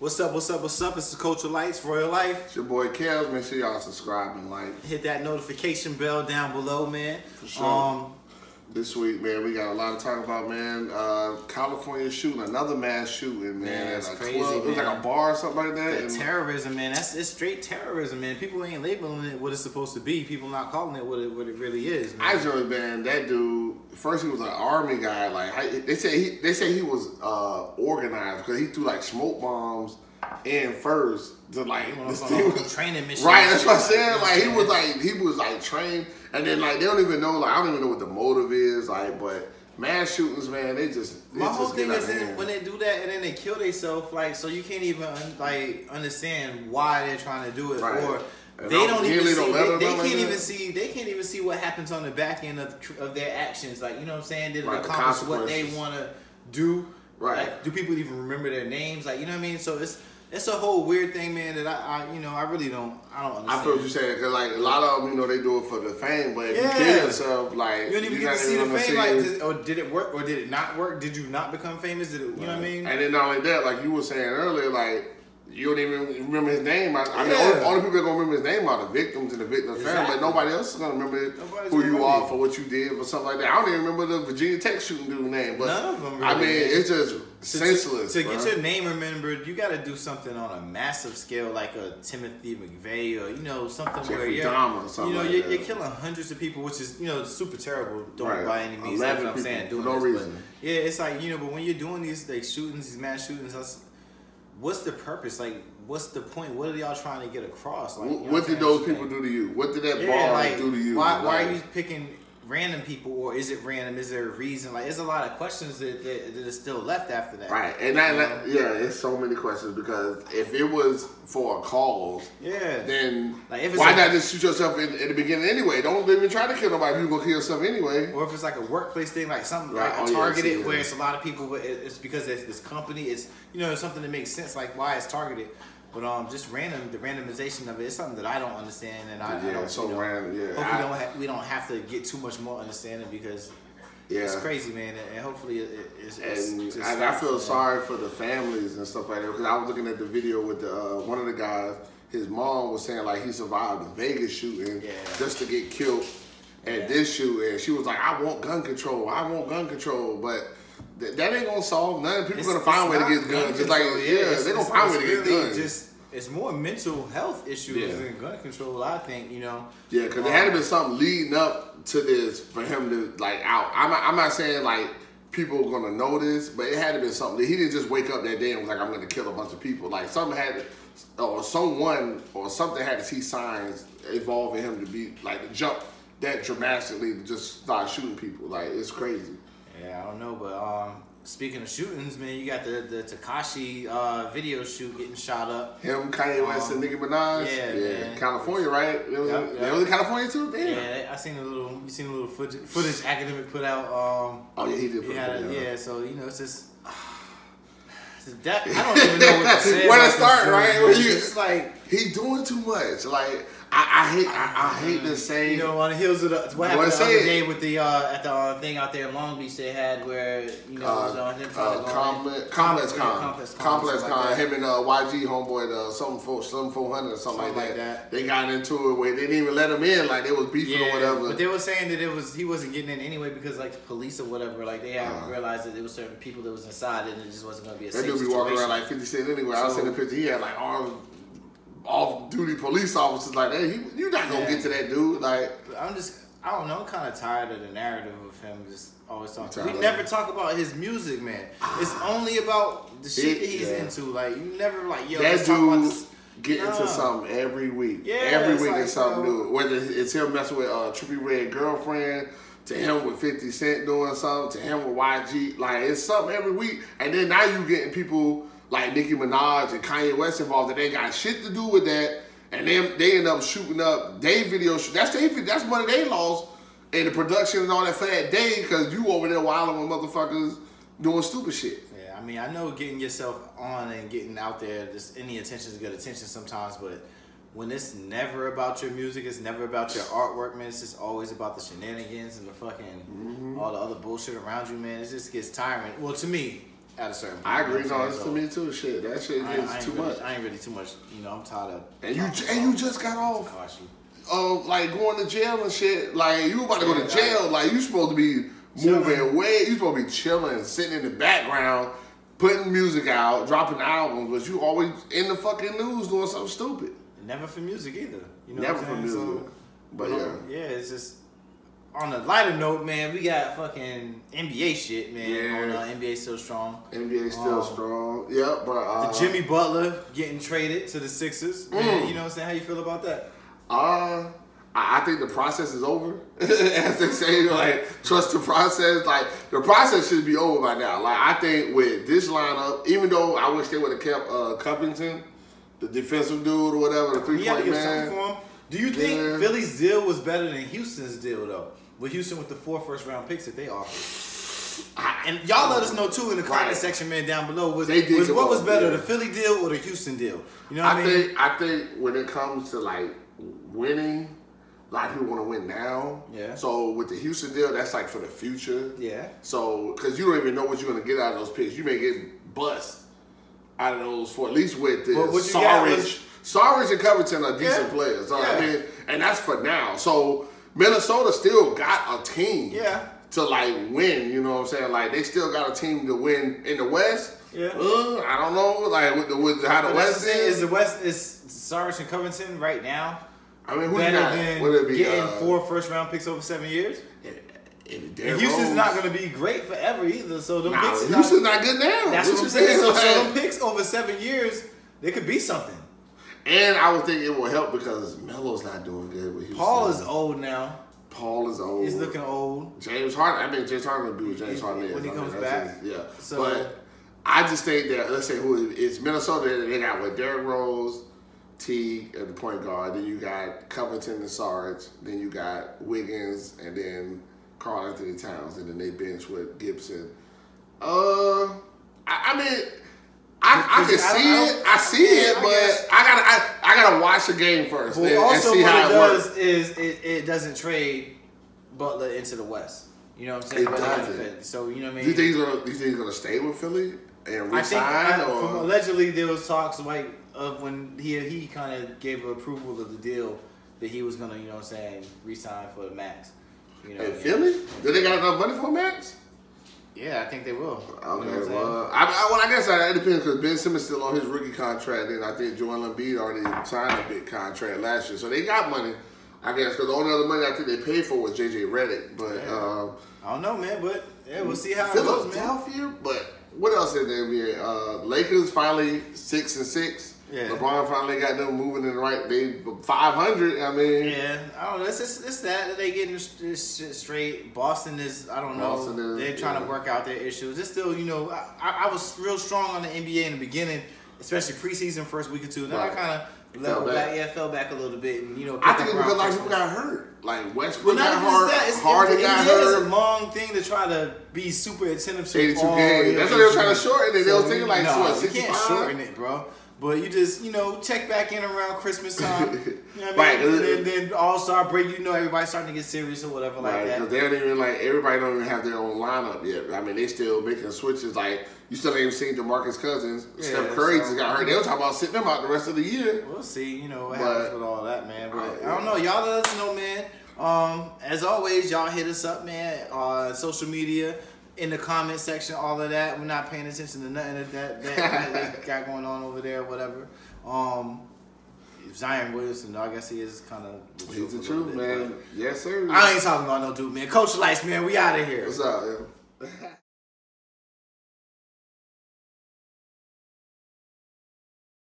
What's up, what's up, what's up? It's the Culture Lights, Royal Life. It's your boy Kels. Make sure y'all subscribe and like. Hit that notification bell down below, man. For sure. Um, This week, man, we got a lot to talk about, man. Uh, California shooting, another mass shooting, man. Man, at it's crazy, club. It was like a bar or something like that. and- terrorism, man. That's it's straight terrorism, man. People ain't labeling it what it's supposed to be. People not calling it what it what it really is, man. I just man, that dude. First, he was an army guy. Like they say, he they say he was uh, organized because he threw like smoke bombs in first to like this on a thing whole was- training mission Right, that's what I'm like, Like he was like he was like trained, and then like they don't even know. Like I don't even know what the motive is. Like, but mass shootings, man, they just they My whole thing is in, when they do that and then they kill themselves, like so you can't even like understand why they're trying to do it, Right. or And they don't- even see. don't They, they can't like even see. They can't even see what happens on the back end of of their actions. Like you know what I'm saying? Did it Right, the accomplish what they want to do? Right. Like, do people even remember their names? Like you know what I mean? So it's it's a whole weird thing, man. That I, I you know I really don't I don't understand. I feel what you're saying because like a lot of them, you know, they do it for the fame, but if Yeah. you kill yourself, like You don't even get to see the fame, like, did, or did it work, or did it not work? Did you not become famous? Did it, you know what I mean? And then not only that, like you were saying earlier, like you don't even remember his name. I, I mean, Yeah. only, only people that gonna remember his name are the victims and the victims' family, Exactly. but nobody else is gonna remember Nobody's who you are for what you did or something like that. I don't even remember the Virginia Tech shooting dude name, but None of them I mean, it's just To- senseless. To, to get your name remembered, you got to do something on a massive scale, like a Timothy McVeigh, or you know something where you're, or something you know, like you're, you're killing hundreds of people, which is you know super terrible. Don't Right. by any means. 11 That's what I'm saying. for Doing no this, reason. yeah, it's like you know, but when you're doing these like shootings, these mass shootings, that's what's the purpose? Like, what's the point? What are y'all trying to get across? Like, what, what did those people do to you? What did that Yeah, bar like, do to you? Why, why are you picking random people, or is it random? Is there a reason? Like, there's a lot of questions that, that, that are still left after that. Right, and that, that- um, yeah, it's so many questions because if it was for a cause, Yeah. then Like, if it's why a- not just shoot yourself in, in the beginning anyway? Don't even try to kill nobody. You gonna kill yourself anyway. or if it's like a workplace thing, like something Right. like Oh, yeah, targeted, yeah. where it's a lot of people, but it's because it's this company. It's you know something that makes sense, like why it's targeted. But um, just random, the randomization of it is something that I don't understand, and I, I Yeah, don't. so you know, random, yeah. Hopefully, I- don't ha- we don't have to get too much more understanding because Yeah, it's crazy, man, and, and hopefully it, it, it's, it's and just I, I feel sorry for the families and stuff like that because I was looking at the video with the uh, one of the guys. His mom was saying like he survived the Vegas shooting Yeah. just to get killed at Yeah. this shoot, and she was like, "I want gun control. I want gun control," but. Th- That ain't gonna solve nothing. People It's- gonna find a way to get gun guns. Just like yeah, it's- they gonna find a way to get really guns. Just it's more mental health issues Yeah. than gun control. I think you know. Yeah, because there had to Um, be something leading up to this for him to like out. I'm not, I'm not saying like people are gonna know this, but it had to be something. He didn't just wake up that day and was like, I'm gonna kill a bunch of people. Like something had to, or someone or something had to see signs evolving him to be like to jump that dramatically to just start shooting people. Like it's crazy. Yeah, I don't know, but um, speaking of shootings, man, you got the the Tekashi uh, video shoot getting shot up. Him, Kanye West, and Nicki Minaj. Um, yeah, man. California, right? It was, Yep, it was in California too. Damn. Yeah, I seen a little. You seen a little footage, footage academic put out. Um, Oh yeah, he did. Put he had it out. yeah, so you know, it's just. it's that, I don't even know what to say. Where to start, right? Where you- just like He doing too much. Like I, I hate I, I hate to say You know, on the heels of the what happened the other it. day with the uh, at the uh, thing out there in Long Beach they had where you know it was uh, on him trying uh, to go complex, ComplexCon, complex con, ComplexCon, like him and uh, YG homeboy, the something four, some four hundred or something, Something like, like that. that. They got into it where they didn't even let him in, like they was beefing or whatever. but they were saying that it was he wasn't getting in anyway because like the police or whatever like they had Uh-huh. realized that there was certain people that was inside and it just wasn't going to be a that safe dude be walking situation. around like Fifty Cent anyway. I was in the picture. He had like armed, off-duty police officers. Like, hey, he, you're not gonna Yeah. get to that dude. Like, I'm just I don't know I'm kind of tired of the narrative of him just always talking. We never talk about his music, man. It's only about the shit It- that he's yeah. into. Like you never like yo. that let's talk about dude get into Nah. something every week. Yeah, every week like, is something you know- new. Whether it's him messing with uh, Trippie Redd girlfriend, to him with Fifty Cent doing something, to him with YG. Like it's something every week, and then now you getting people like Nicki Minaj and Kanye West involved that they got shit to do with that, and then they end up shooting up their video. That's they that's money they lost in the production and all that for that day because you over there wilding with motherfuckers doing stupid shit. Yeah, I mean, I know getting yourself on and getting out there, just any attention is good attention sometimes, but when it's never about your music, it's never about your artwork, man. It's just always about the shenanigans and the fucking mm-hmm. all the other bullshit around you, man. It just gets tiring. Well, to me, at a certain point. I agree. No, it's saying? to me too. Shit, that shit So, I, I is ain't too really, much. I ain't really too much. You know, I'm tired of. And you and you just got off of like going to jail and shit. Like you about to go to jail. Like you supposed to be Chilling. moving way. You supposed to be chilling, sitting in the background, putting music out, dropping albums, but you always in the fucking news doing something stupid. Never for music either. You know Never for music. So, But yeah. yeah, it's just on a lighter note, man. We got fucking NBA shit, man. Yeah. On, uh, NBA still strong. NBA still Um, strong. Yep, but uh, The Jimmy Butler getting traded to the Sixers. Mm. Man, you know what I'm saying? How you feel about that? Uh, I think the process is over. As they say, like trust the process. Like the process should be over by now. Like I think with this lineup, even though I wish they would have kept uh, Covington, the defensive dude or whatever, the three He had to point man. Do you think Yeah. Philly's deal was better than Houston's deal though? With Houston with the four first round picks that they offered. And y'all let us know too in the comment Right. section, man, down below. Was, They did was what was better, yeah. the Philly deal or the Houston deal? You know what I, I mean? think I think when it comes to like winning, a lot of people want to win now. Yeah. So with the Houston deal, that's like for the future. yeah. So, because you don't even know what you're gonna get out of those picks, you may get bust out of those for at least with the But what Sarge. was- Sarge and Covington are decent Yeah. players. So, I mean, and that's for now. So Minnesota still got a team. Yeah. To like win, you know what I'm saying? Like they still got a team to win in the West. Yeah. Uh, I don't know, like with the with how the But West the is. is the West is Sarge and Covington right now I mean, who you better got? than Would it be getting uh, four first round picks over seven years? if And Houston's Rose- not going to be great forever either. So them Nah, picks, Houston's not, not good now. that's what I'm you saying. So, so them picks over seven years, they could be something. And I would think it will help because Melo's not doing good with Paul is old now. Paul is old. He's looking old. James Harden. I mean, James Harden will be what James He- Harden is when he I mean, comes that's back. just- yeah. So- but I just think that let's say who it's Minnesota. They got with Derrick Rose, T at the point guard. Then you got Covington and Sarge. Then you got Wiggins, and then Karl-Anthony Towns, and then they bench with Gibson. Uh, I, I mean. Can see I it. I see it, I but. I gotta I, I gotta watch the game first But and, and also, see what how it it works. does is it, it doesn't trade Butler into the West. You know what I'm saying? It doesn't. So you know what I mean. Do you think he's gonna? Do you think he's gonna stay with Philly and I think resign? Or from allegedly there was talks like of when he he kind of gave approval of the deal that he was gonna you know what I'm saying resign for the max. You know. in what I mean? Philly? Do they got enough money for Max? Yeah, I think they will. You know Okay, I'm well, I, I, well, I guess it depends because Ben Simmons still on his rookie contract, and I think Joel Embiid already signed a big contract last year, so they got money. I guess because the only other money I think they paid for was JJ Redick, but Yeah. um, I don't know, man, but yeah, we'll see how it goes, man. Philadelphia. But what else in the NBA? Uh, Lakers finally six and six. Yeah. LeBron finally got them moving in the right. They five hundred. I mean, Yeah, I don't know. It's, just, it's that that they getting this, this shit straight. Boston is, I don't know. Boston is, They're trying yeah. to work out their issues. It's still, you know, I, I was real strong on the NBA in the beginning, especially preseason first week or two. Then I kind of Fell back. back. Yeah, fell back a little bit, and you know. I think it's because a lot of people got hurt. Like Westbrook Well, got hurt, that. It's, Harden the got NBA is a hurt. long thing to try to be super attentive to. 82 all games. That's what they were trying to shorten it. They was thinking like, no, what, you can't shorten it, bro. But you just, you know, check back in around Christmas time. You know what Right, I mean? uh, And then, then All Star break, you know, everybody's starting to get serious or whatever like Right, that. because they don't even like everybody don't even have their own lineup yet. I mean, they still making switches. Like you still ain't even seen DeMarcus Cousins. Yeah, Steph Curry so- just got hurt. They were talking about sitting them out the rest of the year. We'll see, you know, what But- happens with all that, man. But I don't know. Y'all let us know, man. Um, as always, y'all hit us up, man. Uh, social media, in the comment section, all of that. We're not paying attention to nothing that that, that, that got going on over there, whatever. Um, Zion Williamson, I guess he is kind of the He's the truth, man. Yes, sir. I ain't talking about no dude, man. Coach Lights, man. We out of here. What's up?